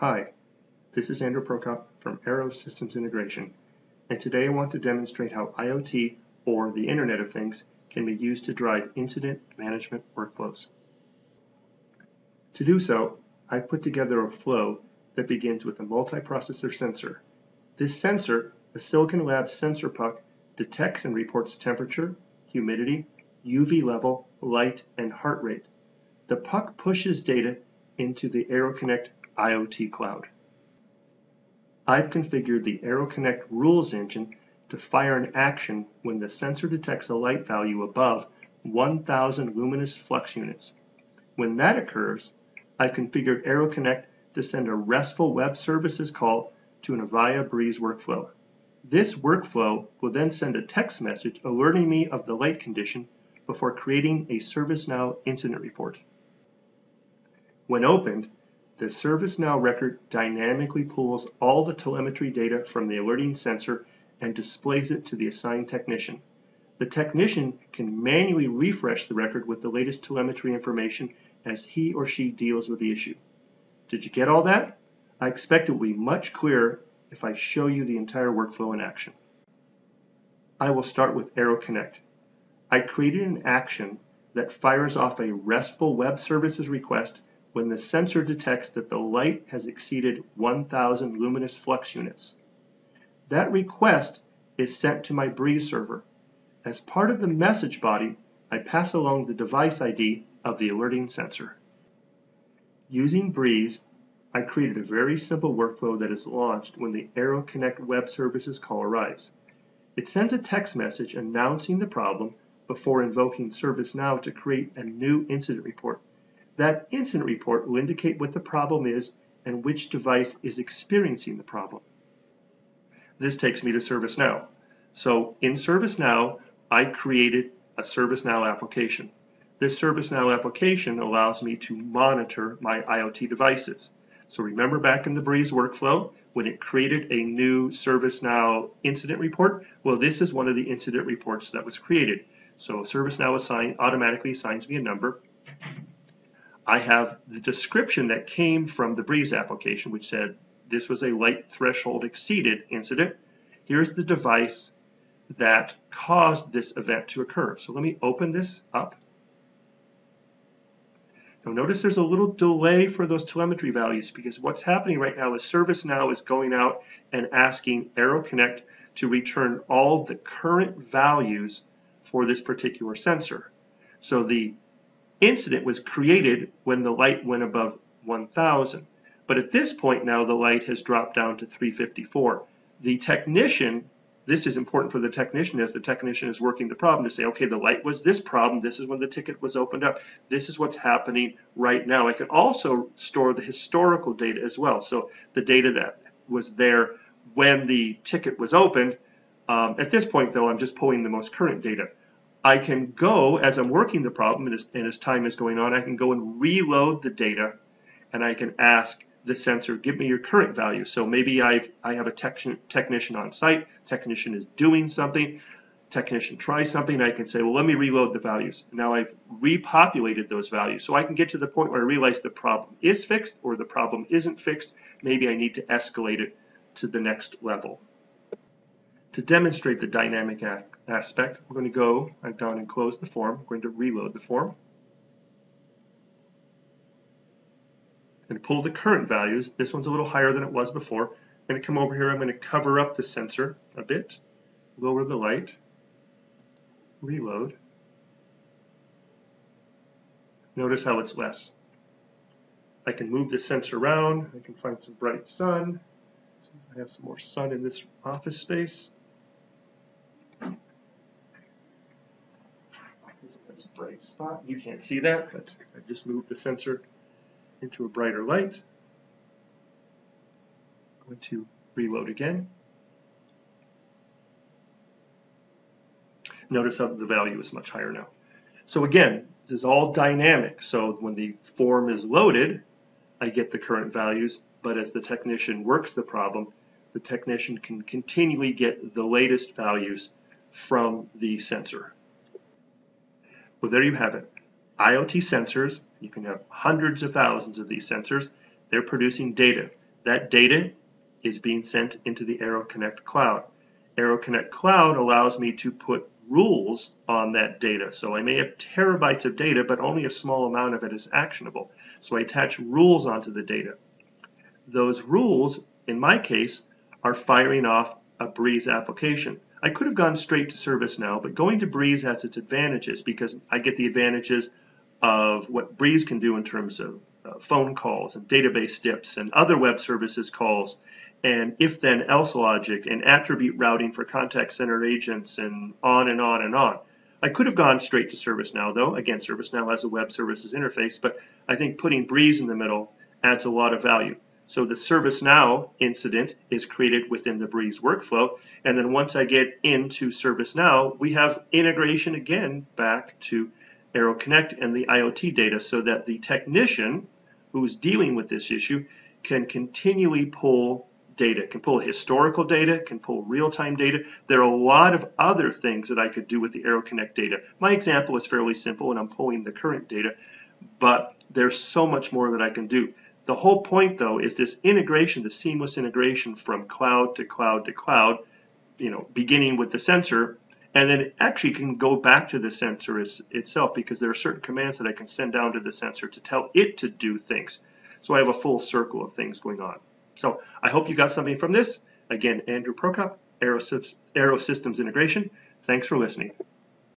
Hi, this is Andrew Prokop from Arrow Systems Integration, and today I want to demonstrate how IoT, or the Internet of Things, can be used to drive incident management workflows. To do so, I've put together a flow that begins with a multiprocessor sensor. This sensor, a Silicon Labs sensor puck, detects and reports temperature, humidity, UV level, light, and heart rate. The puck pushes data into the Arrow Connect IoT cloud. I've configured the Arrow Connect rules engine to fire an action when the sensor detects a light value above 1000 luminous flux units. When that occurs, I've configured Arrow Connect to send a RESTful web services call to an Avaya Breeze workflow. This workflow will then send a text message alerting me of the light condition before creating a ServiceNow incident report. When opened, the ServiceNow record dynamically pulls all the telemetry data from the alerting sensor and displays it to the assigned technician. The technician can manually refresh the record with the latest telemetry information as he or she deals with the issue. Did you get all that? I expect it will be much clearer if I show you the entire workflow in action. I will start with Arrow Connect. I created an action that fires off a RESTful web services request when the sensor detects that the light has exceeded 1000 luminous flux units. That request is sent to my Breeze server. As part of the message body, I pass along the device ID of the alerting sensor. Using Breeze, I created a very simple workflow that is launched when the Arrow Connect Web Services call arrives. It sends a text message announcing the problem before invoking ServiceNow to create a new incident report. That incident report will indicate what the problem is and which device is experiencing the problem. This takes me to ServiceNow. So in ServiceNow, I created a ServiceNow application. This ServiceNow application allows me to monitor my IoT devices. So remember back in the Breeze workflow, when it created a new ServiceNow incident report, well, this is one of the incident reports that was created. So ServiceNow assign, automatically assigns me a number. I have the description that came from the Breeze application, which said this was a light threshold exceeded incident. Here's the device that caused this event to occur. So let me open this up. Now notice there's a little delay for those telemetry values because what's happening right now is ServiceNow is going out and asking Arrow Connect to return all the current values for this particular sensor. So the incident was created when the light went above 1000. But at this point now the light has dropped down to 354. The technician, this is important for the technician as the technician is working the problem to say, okay, the light was this problem. This is when the ticket was opened up. This is what's happening right now. I can also store the historical data as well. So the data that was there when the ticket was opened. Um, at this point, though, I'm just pulling the most current data. I can go, as I'm working the problem and as, and as time is going on, I can go and reload the data and I can ask the sensor, give me your current value. So maybe I, I have a tech, technician on site, technician is doing something, technician tries something, I can say, well, let me reload the values. Now I've repopulated those values. So I can get to the point where I realize the problem is fixed or the problem isn't fixed. Maybe I need to escalate it to the next level. To demonstrate the dynamic aspect, we're going to go I've gone and closed the form. We're going to reload the form. And pull the current values. This one's a little higher than it was before. I'm going to come over here. I'm going to cover up the sensor a bit, lower the light, reload. Notice how it's less. I can move the sensor around. I can find some bright sun. I have some more sun in this office space. That's a bright spot. You can't see that, but I just moved the sensor into a brighter light. I'm going to reload again. Notice how the value is much higher now. So again, this is all dynamic. So when the form is loaded, I get the current values, but as the technician works the problem, the technician can continually get the latest values from the sensor. Well, there you have it. IoT sensors, you can have hundreds of thousands of these sensors. They're producing data. That data is being sent into the Arrow Connect cloud. Arrow Connect cloud allows me to put rules on that data. So I may have terabytes of data, but only a small amount of it is actionable. So I attach rules onto the data. Those rules, in my case, are firing off a Breeze application. I could have gone straight to ServiceNow, but going to Breeze has its advantages because I get the advantages of what Breeze can do in terms of uh, phone calls and database steps and other web services calls and if then else logic and attribute routing for contact center agents and on and on and on. I could have gone straight to ServiceNow though. Again, ServiceNow has a web services interface, but I think putting Breeze in the middle adds a lot of value. So the ServiceNow incident is created within the Breeze workflow. And then once I get into ServiceNow, we have integration again back to Arrow Connect and the IoT data so that the technician who's dealing with this issue can continually pull data, can pull historical data, can pull real-time data. There are a lot of other things that I could do with the Arrow Connect data. My example is fairly simple and I'm pulling the current data, but there's so much more that I can do. The whole point though is this integration, the seamless integration from cloud to cloud to cloud, you know, beginning with the sensor and then it actually can go back to the sensor is, itself because there are certain commands that I can send down to the sensor to tell it to do things. So I have a full circle of things going on. So I hope you got something from this. Again, Andrew Prokop, Arrow, Systems Integration. Thanks for listening.